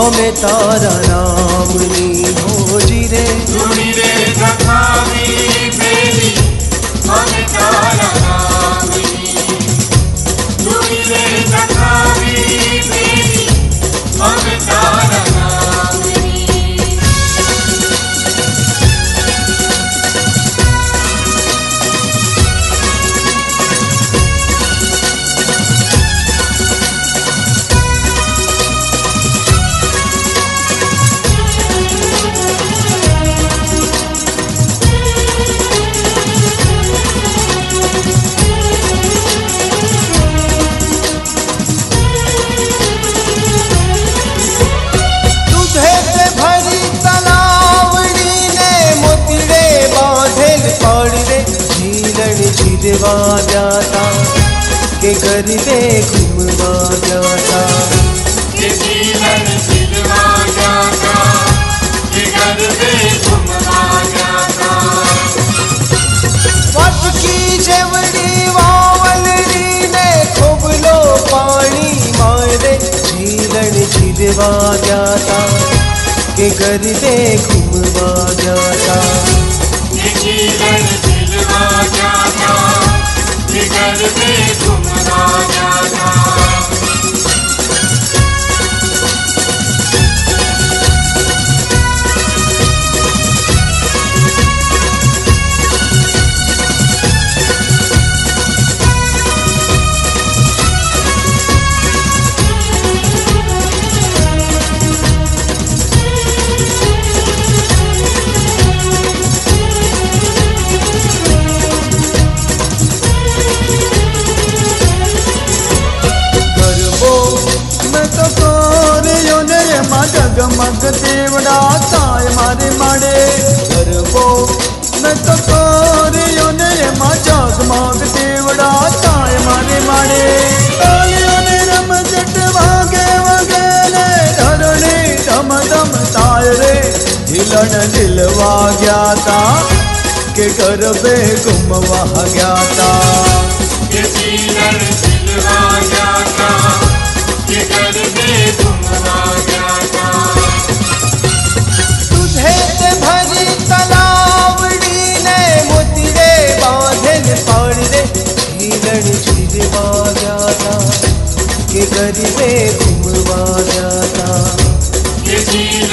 में तारा राम नी हो जी रे। रे। घूमवा जाता के घर दे घूमवा जाता। जाता के घर घूमवा जाता। मारे जाता के घर जाता। Thank you. नाग देवड़ा ताय मारे मारे? करवो न तो कोरियो ने मा जाग माग देवड़ा ताय मारे माड़े तालियो ने रम जट वागे वगेरे धरणी धम ताय रे। हिलन दिलवा गया था के कर बे गुमवा गया था दिलवा गया था के कर बे see